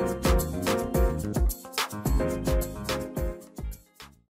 Bye.